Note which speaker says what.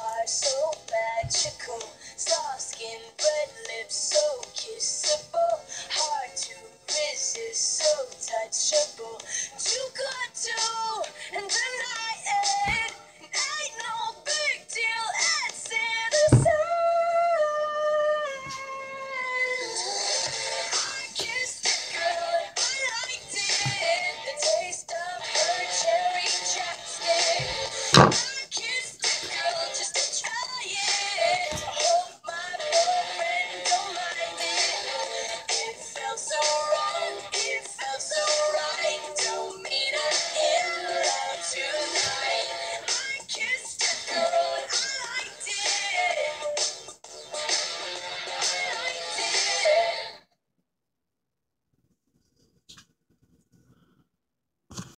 Speaker 1: are so magical. Soft skin, red lips, so kissable.